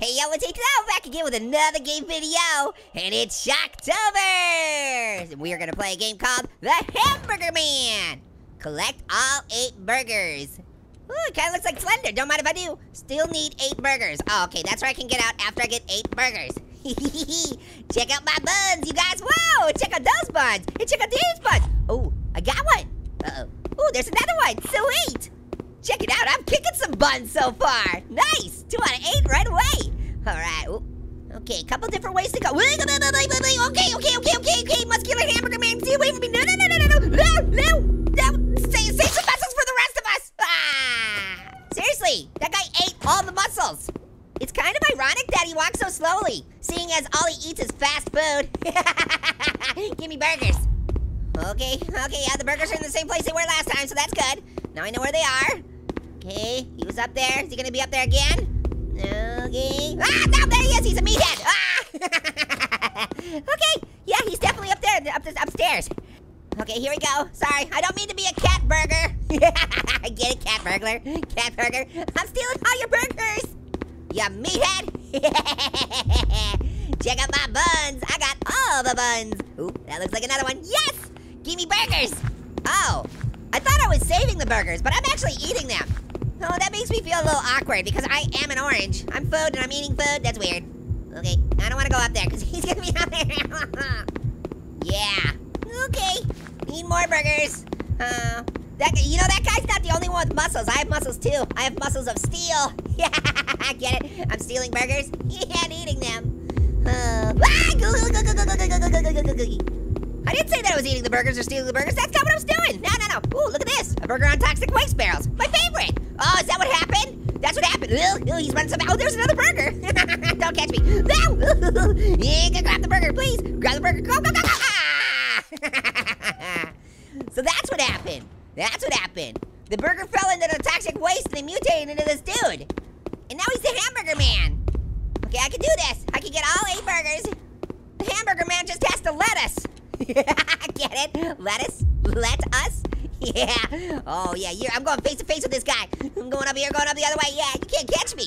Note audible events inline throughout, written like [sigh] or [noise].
Hey, yo, it's H back again with another game video, and it's Shocktober! We are gonna play a game called The Hamburger Man! Collect all eight burgers. Ooh, it kinda looks like Slender, don't mind if I do. Still need eight burgers. Oh, okay, that's where I can get out after I get eight burgers. [laughs] check out my buns, you guys. Whoa, check out those buns, and check out these buns. Oh, I got one. Uh-oh. Ooh, there's another one, sweet. Check it out, I'm kicking some buns so far. Nice, two out of eight right away. All right, okay, a couple different ways to go. Okay, okay, okay, okay, okay, muscular hamburger man, stay away from me. No, no, no, no, no, no, no, no, save, save some muscles for the rest of us. Ah, seriously, that guy ate all the muscles. It's kind of ironic that he walks so slowly, seeing as all he eats is fast food. [laughs] Give me burgers. Okay, okay, yeah, the burgers are in the same place they were last time, so that's good. Now I know where they are. Okay, he was up there. Is he gonna be up there again? Okay. Ah, no, there he is. He's a meathead. Ah! [laughs] okay, yeah, he's definitely up there, up this, upstairs. Okay, here we go. Sorry, I don't mean to be a cat burger. [laughs] Get it, cat burglar? Cat burger. I'm stealing all your burgers. You meathead. [laughs] Check out my buns. I got all the buns. Ooh, that looks like another one. Yes! Give me burgers. Oh, I thought I was saving the burgers, but I'm actually eating them. Oh, that makes me feel a little awkward because I am an orange. I'm food and I'm eating food. That's weird. Okay, I don't want to go up there because he's gonna be out there. yeah. Okay. Need more burgers. Uh, that you know that guy's not the only one with muscles. I have muscles too. I have muscles of steel. Yeah, get it? I'm stealing burgers. And eating them. Uh, I didn't say that I was eating the burgers or stealing the burgers. That's not what I was doing. No, no, no. Ooh, look at this. A burger on toxic waste barrels. My favorite. Oh, is that what happened? That's what happened. Ooh, he's running some. Oh, there's another burger. [laughs] Don't catch me. No. [laughs] yeah, grab the burger, please. Grab the burger. Go, go, go, go. [laughs] So that's what happened. That's what happened. The burger fell into the toxic waste and they mutated into this dude. And now he's the hamburger man. Okay, I can do this. I can get all eight burgers. The hamburger man just has to let us. Get it? Lettuce? Let us? [laughs] Yeah. Oh, yeah. You're, I'm going face to face with this guy. I'm going up here, going up the other way. Yeah, you can't catch me.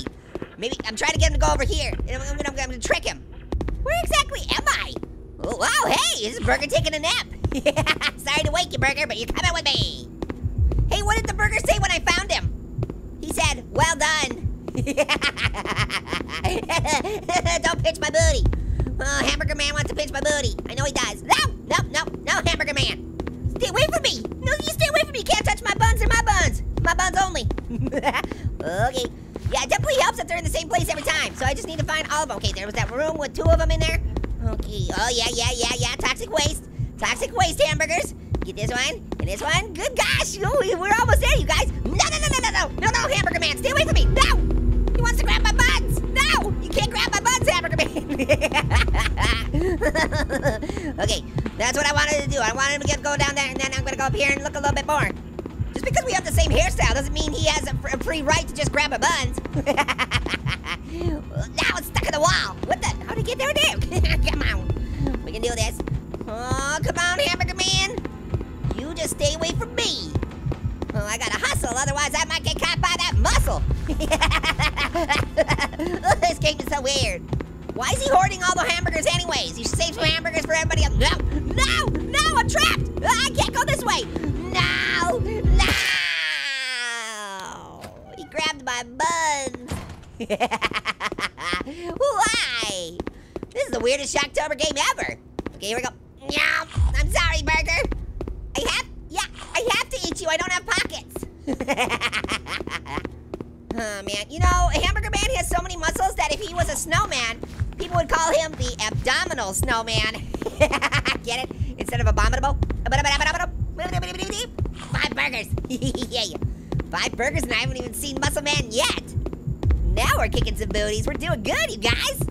Maybe I'm trying to get him to go over here. I'm, I'm, I'm, I'm gonna trick him. Where exactly am I? Oh, wow, hey, is Burger taking a nap. [laughs] Sorry to wake you, Burger, but you're coming with me. Hey, what did the Burger say when I found him? He said, well done. [laughs] Don't pinch my booty. Oh, Hamburger Man wants to pinch my booty. I know he does. No, no, no, no, Hamburger Man. So I just need to find all of them. Okay, there was that room with two of them in there. Okay. Oh, yeah, yeah, yeah, yeah. Toxic waste. Toxic waste hamburgers. Get this one and this one. Good gosh. We're almost there, you guys. No, no, no, no, no, no. No, no, Hamburger Man. Stay away from me. No. He wants to grab my buns. No. You can't grab my buns, Hamburger Man. [laughs] okay, that's what I wanted to do. I wanted to get, go down there, and then I'm gonna go up here and look a little bit more. Just because we have the same hairstyle doesn't mean he has a, a free right to just grab my buns. [laughs] Why is he hoarding all the hamburgers anyways? You should save some hamburgers for everybody else. No, no, no, I'm trapped. Uh, I can't go this way. No, no. He grabbed my buns. [laughs] Why? This is the weirdest Shocktober game ever. Okay, here we go. Yeah, I'm sorry, Burger. I have, yeah, I have to eat you. I don't have pockets. [laughs] oh, man. You know, a Hamburger Man has so many muscles that if he was a snowman, People would call him the abdominal snowman. [laughs] Get it? Instead of abominable. Five burgers. [laughs] Five burgers and I haven't even seen Muscle Man yet. Now we're kicking some booties. We're doing good, you guys.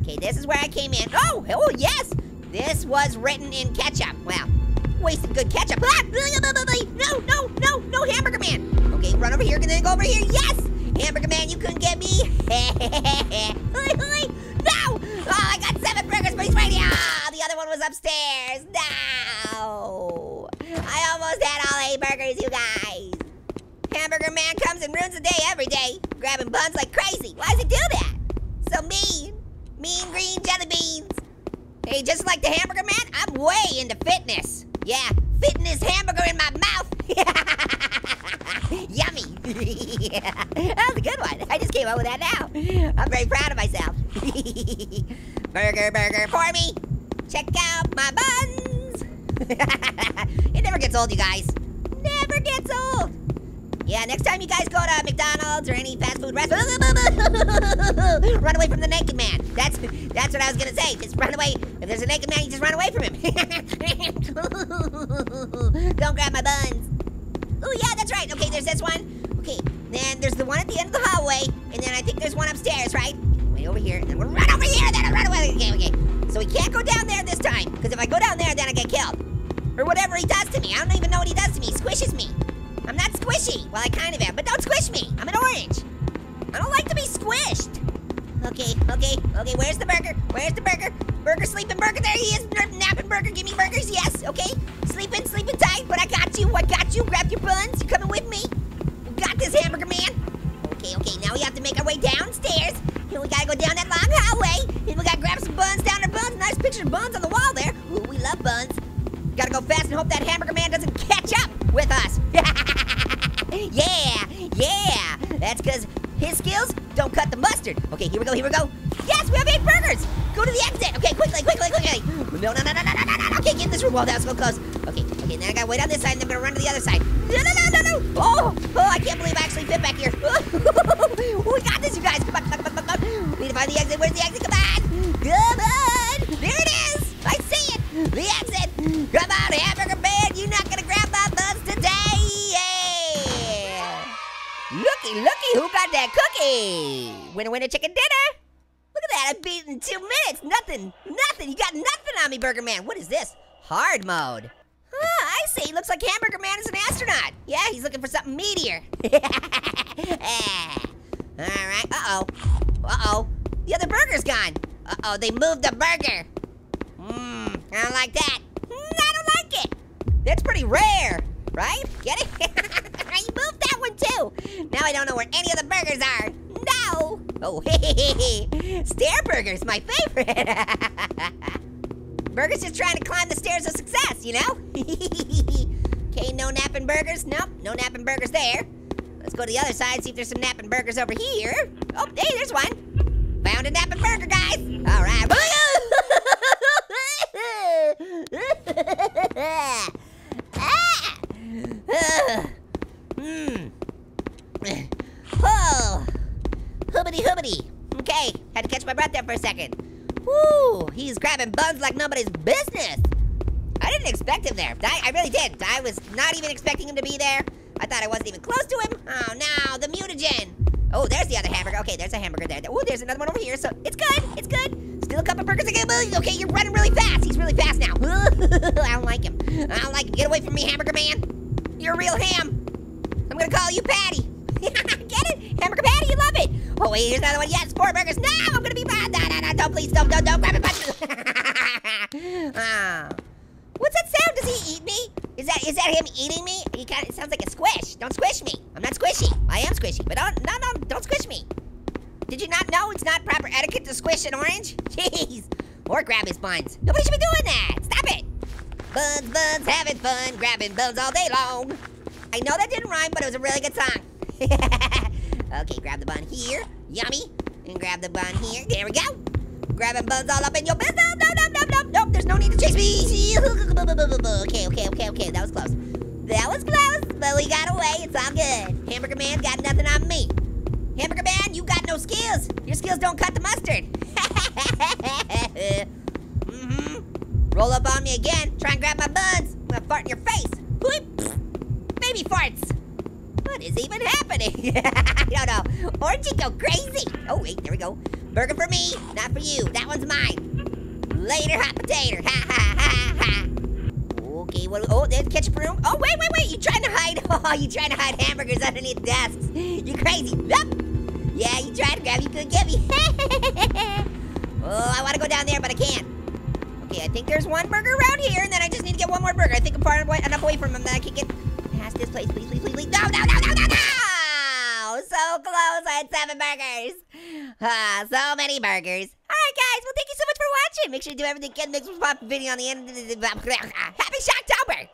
Okay, this is where I came in. Oh, oh yes. This was written in ketchup. Wow. Wasted good ketchup. Ah! No, no, no, no, Hamburger Man. Okay, run over here and then go over here. Yes! Hamburger Man, you couldn't get me. [laughs] Oh, I got seven burgers, here. Oh, the other one was upstairs. No! I almost had all eight burgers, you guys. Hamburger Man comes and ruins the day every day, grabbing buns like crazy. Why does he do that? so mean. Mean green jelly beans. Hey, just like the hamburger man, I'm way into fitness. Yeah, fitness hamburger in my mouth. [laughs] Yummy. [laughs] that was a good one. I just came up with that now. I'm very proud of myself. Burger, [laughs] burger for me. Check out my buns. [laughs] it never gets old, you guys. Never gets old. Yeah, next time you guys go to McDonald's or any fast food restaurant, [laughs] run away from the naked man. That's that's what I was gonna say. Just run away. If there's a naked man, you just run away from him. Here, and then we'll run over here, then I'll run away. Okay, okay. So we can't go down there this time, because if I go down there, then I get killed. Or whatever he does to me. I don't even know what he does to me. He squishes me. I'm not squishy. Well, I kind of am, but don't squish me. I'm an orange. I don't like to be squished. Okay, okay, okay. Where's the burger? Where's the burger? Burger, sleeping burger. There he is. Napping burger. Give me burgers. Yes. Okay. Sleeping, sleeping tight. But I got you. I got his skills don't cut the mustard. Okay, here we go, here we go. Yes, we have eight burgers. Go to the exit. Okay, quickly, quickly, quickly. No, no, no, no, no, no, no, no. Okay, get in this room. Whoa, that was so close. Okay, okay, then I gotta wait on this side and then I'm gonna run to the other side. No, no, no, no, no. Oh, oh, I can't believe I actually fit back here. [laughs] Oh, we got this, you guys. Come on, come on, come on. We need to find the exit. Where's the exit? Come on. Come on. Cookie? Winner, winner, chicken dinner. Look at that, I beat in two minutes. Nothing, nothing. You got nothing on me, Burger Man. What is this? Hard mode. Ah, I see. Looks like Hamburger Man is an astronaut. Yeah, he's looking for something meatier. [laughs] All right. Uh-oh. Uh-oh. The other burger's gone. Uh-oh, they moved the burger. Mmm, I don't like that. Mm, I don't like it. That's pretty rare, right? Get it? [laughs] you moved that one too. Now I don't know where any of the burgers are. [laughs] Oh, Stair burgers, my favorite. [laughs] burgers just trying to climb the stairs of success, you know? [laughs] okay, no napping burgers. Nope, no napping burgers there. Let's go to the other side, see if there's some napping burgers over here. Oh, hey, there's one. Found a napping burger, guys. All right. Hmm. Oh. Hoobity hoobity. Okay, had to catch my breath there for a second. Woo, buns like nobody's business. I didn't expect him there. I, I really didn't. I was not even expecting him to be there. I thought I wasn't even close to him. Oh, no, the mutagen. Oh, there's the other hamburger. Okay, there's a hamburger there. Oh, there's another one over here. So it's good. It's good. Still a couple burgers again. Okay, you're running really fast. He's really fast now. [laughs] I don't like him. I don't like him. Get away from me, hamburger man. You're a real ham. I'm gonna call you Patty. [laughs] Get it? Hamburger Patty, you love it. Oh, wait, here's another one. Yes, four burgers. No, I'm gonna be bad. No, no, no, don't, please, don't, don't, don't grab it. [laughs] oh. What's that sound? Does he eat me? Is that is that him eating me? He kind of, sounds like a squish. Don't squish me. I'm not squishy. I am squishy, but don't, no, no, don't squish me. Did you not know it's not proper etiquette to squish an orange? [laughs] Jeez. Or grab his buns. Nobody should be doing that. Stop it. Buns, buns, having fun, grabbing buns all day long. I know that didn't rhyme, but it was a really good song. [laughs] okay, grab the bun here. Yummy. And grab the bun here. There we go. Grabbing buns all up in your business. No, no, no, no, no. There's no need to chase me. [laughs] Okay, okay, okay, okay. That was close. That was close, but we got away. It's all good. Hamburger Man got nothing on me. Hamburger Man, you got no skills. Your skills don't cut the mustard. [laughs] mm-hmm. Roll up on me again. Try and grab my buns. I'm gonna fart in your face. Baby farts. What is even happening? [laughs] I don't know. Orangey go crazy. Oh, wait, there we go. Burger for me, not for you. That one's mine. Later, hot potato. Ha, ha, ha, ha. Okay, what, oh, there's ketchup room. Oh, wait, wait, wait. You trying to hide? [laughs] Oh, you trying to hide hamburgers underneath desks. You crazy. Yup. Yeah, you tried to grab, you couldn't get me. [laughs] oh, I want to go down there, but I can't. Okay, I think there's one burger around here, and then I just need to get one more burger. I think I'm far enough away from him that I can get past this place. Please, please, please, please. No, no, no, no, no, no! so close. I had seven burgers. Ah, so many burgers. All right, guys. Well, thank you so much for watching. Make sure you do everything again. Next week's pop video on the end. [laughs] Happy Shocktober.